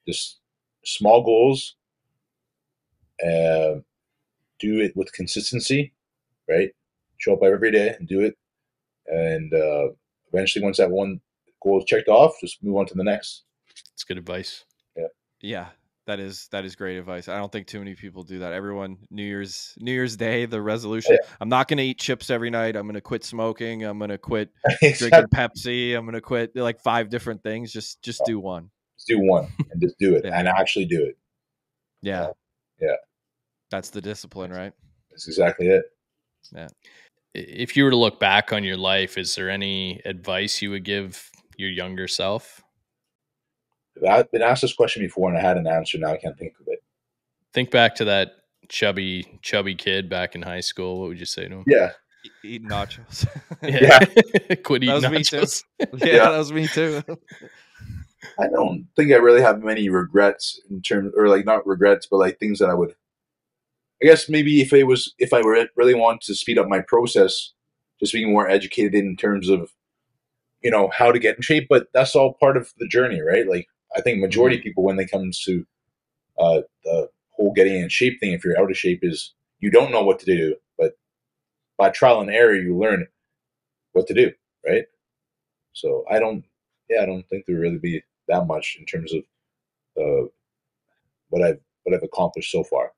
just small goals. Uh, do it with consistency, right? Show up every day and do it, and uh, eventually, once that one goal is checked off, just move on to the next. That's good advice. yeah. Yeah. that is that is great advice. I don't think too many people do that. Everyone new year's new year's day the resolution. I'm not going to eat chips every night. I'm going to quit smoking. I'm going to quit drinking pepsi. I'm going to quit like five different things. Just just do one. Just do one and just do it. Yeah. and actually do it. yeah. Yeah. that's the discipline right? That's exactly it. I- If you were to look back on your life, is there any advice you would give your younger self? I've been asked this question before and I had an answer. Now I can't think of it. Think back to that chubby, chubby kid back in high school. What would you say to him? Yeah, Eating nachos. Yeah. Quit eating was me too. nachos. yeah, Yeah. that was me too. I don't think I really have many regrets in terms, or like not regrets, but like things that I would. I guess maybe if it was, if I were really want to speed up my process, just being more educated in terms of, you know, how to get in shape. But that's all part of the journey, right? Like I think majority of people when they comes to uh, the whole getting in shape thing, if you're out of shape, is you don't know what to do, but by trial and error, you learn what to do, right? So I don't, yeah, I don't think there really be that much in terms of uh, what I've what I've accomplished so far.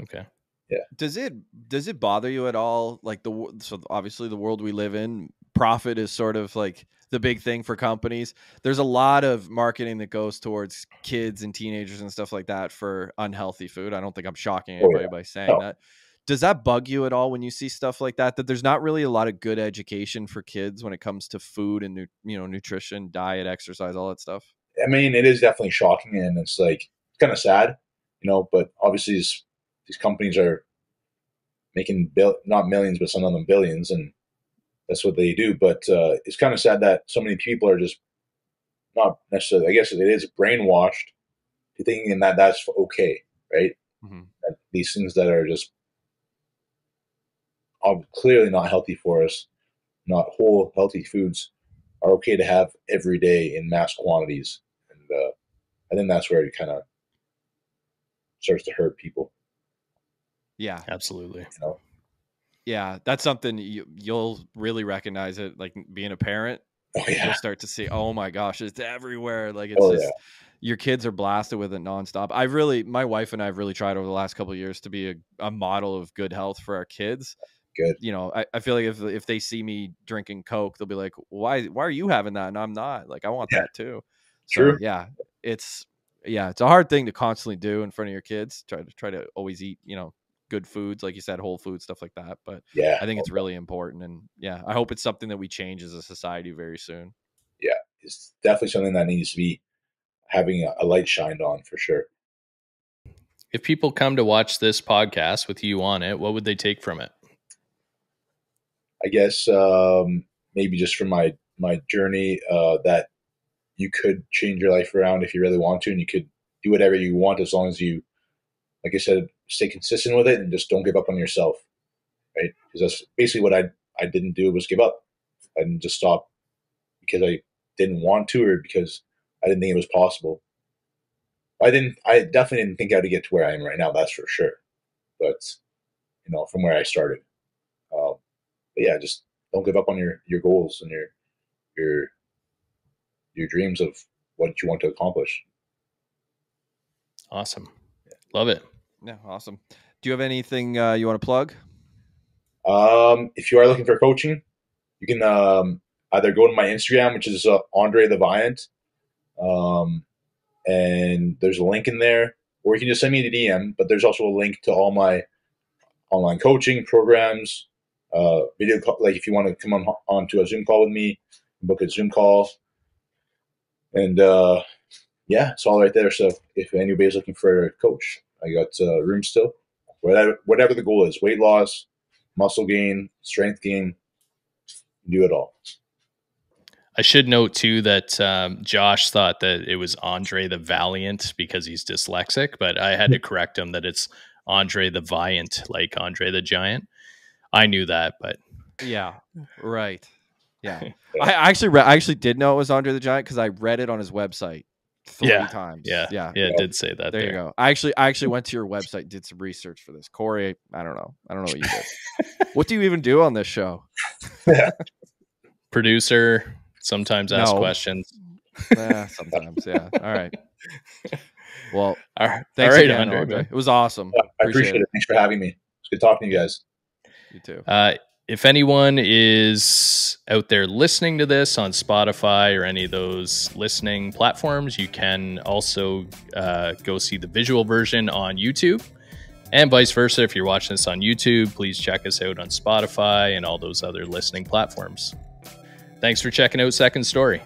Okay. Yeah. does it does it bother you at all like the so obviously the world we live in profit is sort of like the big thing for companies there's a lot of marketing that goes towards kids and teenagers and stuff like that for unhealthy food i don't think i'm shocking Oh, anybody yeah. by saying No. that does that bug you at all when you see stuff like that that there's not really a lot of good education for kids when it comes to food and you know nutrition diet exercise all that stuff I mean, it is definitely shocking, and it's like kind of sad, you know. But obviously, these, these companies are making bill not millions, but some of them billions, and that's what they do. But uh, it's kind of sad that so many people are just not necessarily. I guess it is brainwashed to thinking that that's okay, right? Mhm. That these things that are just are clearly not healthy for us, not whole healthy foods, are okay to have every day in mass quantities. And uh, I think that's where it kind of starts to hurt people. Yeah Absolutely. You know, yeah that's something you, you'll really recognize it like being a parent oh yeah, you'll start to see oh my gosh it's everywhere like it's Oh, just yeah. your kids are blasted with it nonstop i've really my wife and i have really tried over the last couple of years to be a, a model of good health for our kids Good. you know I, I feel like if if they see me drinking coke they'll be like why why are you having that and i'm not like i want Yeah. that too so, True. yeah it's yeah it's a hard thing to constantly do in front of your kids try to try to always eat you know good foods like you said whole food stuff like that but yeah. i think it's really important and yeah i hope it's something that we change as a society very soon Yeah, it's definitely something that needs to be having a, a light shined on for sure. If people come to watch this podcast with you on it, what would they take from it? I guess um, maybe just from my my journey uh, that you could change your life around if you really want to, and you could do whatever you want as long as you, like I said, stay consistent with it and just don't give up on yourself, right? Because that's basically what I I didn't do was give up. I didn't just stop because I didn't want to or because I didn't think it was possible. I didn't. I definitely didn't think I would get to where I am right now. That's for sure. But you know, from where I started. Um, but yeah, just don't give up on your your goals and your your your dreams of what you want to accomplish. Awesome. Love it. Yeah awesome do you have anything uh, you want to plug Um, if you are looking for coaching, you can um, either go to my Instagram, which is uh, Andre the Vaillant, um, and there's a link in there, or you can just send me a DM. But there's also a link to all my online coaching programs, uh, video call, like if you want to come on onto a Zoom call with me, book a Zoom call, and uh, yeah, it's all right there. So if anybody's looking for a coach, I got uh, room still. Whatever, whatever the goal is, weight loss, muscle gain, strength gain, do it all. I should note too that um, Josh thought that it was Andre the Valiant because he's dyslexic, but I had to correct him that it's Andre the Vaillant, like Andre the Giant. I knew that, but yeah right yeah i I actually re- i actually did know it was andre the giant because i read it on his website three Yeah. times yeah, yeah yeah, it did say that. there, There, you go i actually i actually went to your website did some research for this corey i don't know i don't know what you did what do you even do on this show Producer sometimes ask No. questions. Eh, sometimes yeah all right well All right, thanks all right, again, Andre. Andre. it was awesome Yeah, I appreciate, it. Thanks for having me. It's good talking to you guys. you too Uh, if anyone is out there listening to this on Spotify or any of those listening platforms, you can also uh, go see the visual version on YouTube. And vice versa, if you're watching this on YouTube, please check us out on Spotify and all those other listening platforms. Thanks for checking out Second Story.